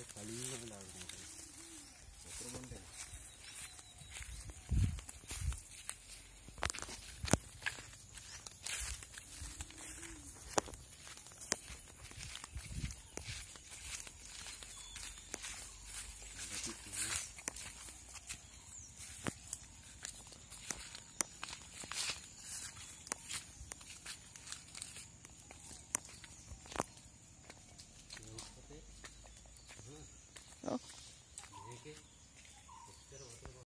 പോലെ കലിയുന്നതിലാകുന്നു Oh.